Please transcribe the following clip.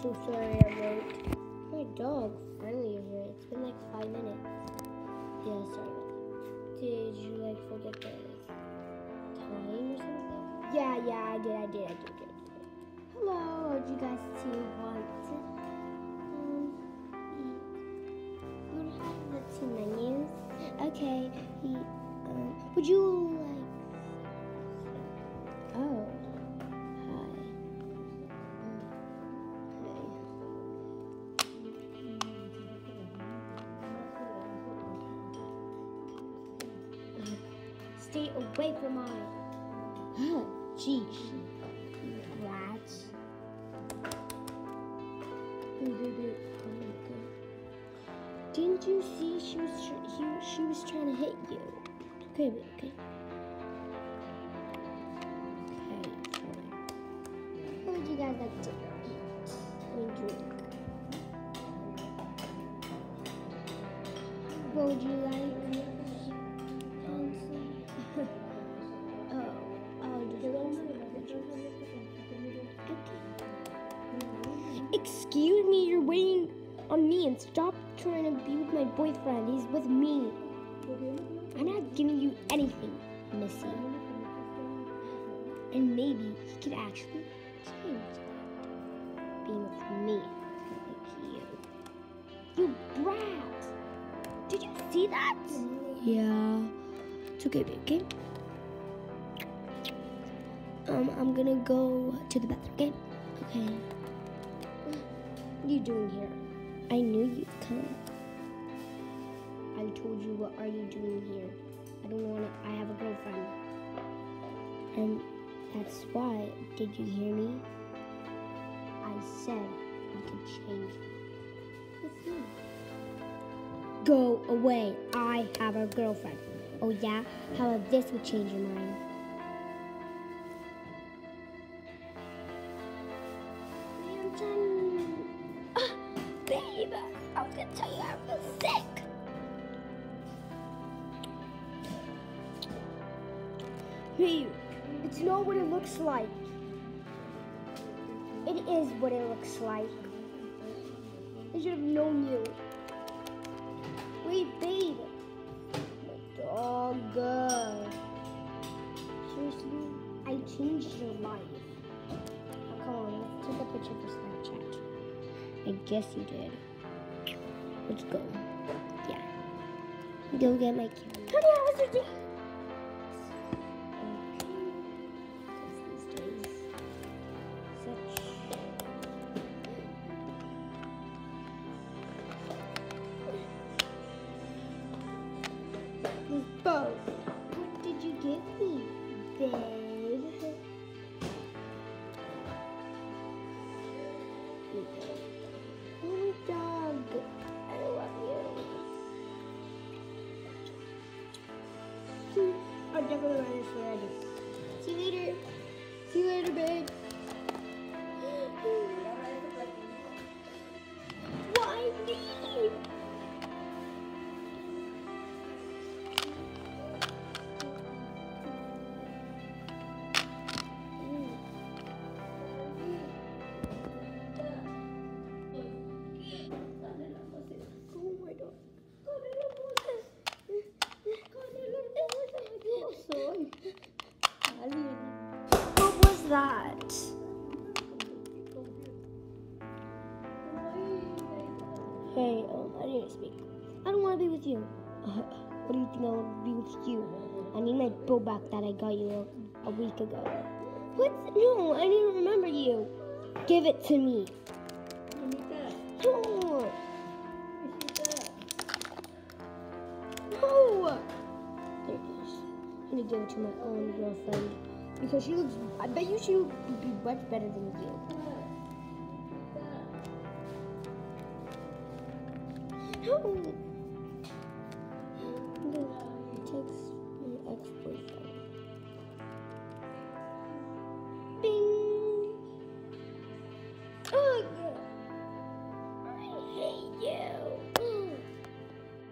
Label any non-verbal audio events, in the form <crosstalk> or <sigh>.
so sorry I'm late. My dog finally here. It's been like five minutes. Yeah, sorry. Did you like forget the time or something? Yeah, yeah, I did, I did, I did, I did. Hello, would you guys want um? Have the two menus. Okay, he, um, would you Stay away from mine. Gee, oh, rats. Didn't you see she was he, she was trying to hit you? Okay, wait, okay. Okay. What would you guys like to eat and drink? What would you like? Excuse me, you're waiting on me and stop trying to be with my boyfriend. He's with me. I'm not giving you anything, Missy. And maybe he could actually change that. Being with me, you. You brat! Did you see that? Yeah. It's okay, babe, okay? Um, I'm gonna go to the bathroom, okay? Okay. What are you doing here? I knew you'd come. I told you, what are you doing here? I don't want to, I have a girlfriend. And that's why, did you hear me? I said I could change with you. Go away. I have a girlfriend. Oh, yeah? How about this would change your mind? Hey, it's not what it looks like. It is what it looks like. I should have known you. Wait, babe. My dog. Seriously, I changed your life. Now, come on, let's take a picture for Snapchat. I guess you did. Let's go. Yeah. Go get my camera. Honey, how was? Definitely running this. See you later. See you later, babe. That? Hey, um, I to speak. I don't want to be with you. <laughs> what do you think I want to be with you? I need my bow back that I got you a, a week ago. What? No, I didn't remember you. Give it to me. No. No! There it is. I'm gonna give it to my own girlfriend because she looks. I bet you she would be much better than you. No. <gasps> Oh.